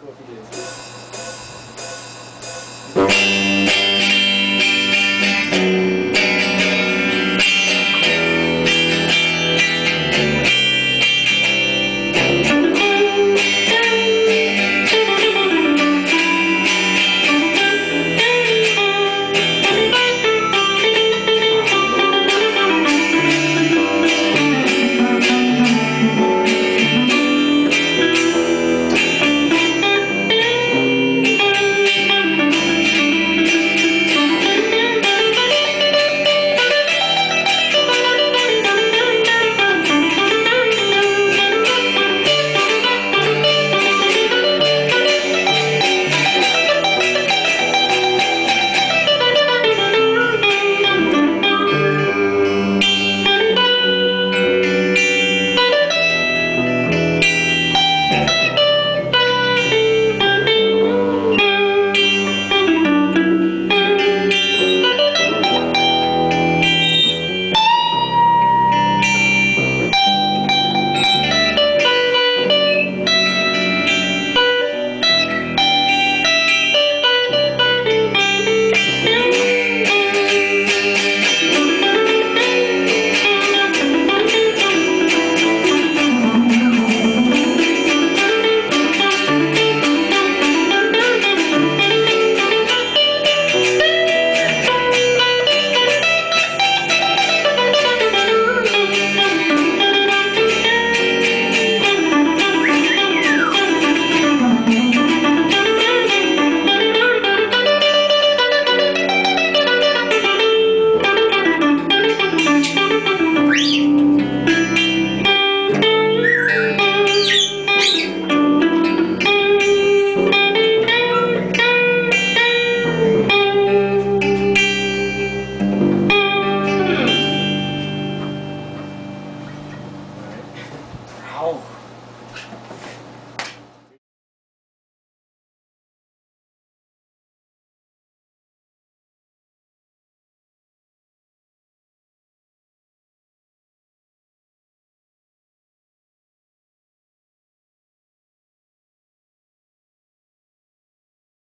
go if it is.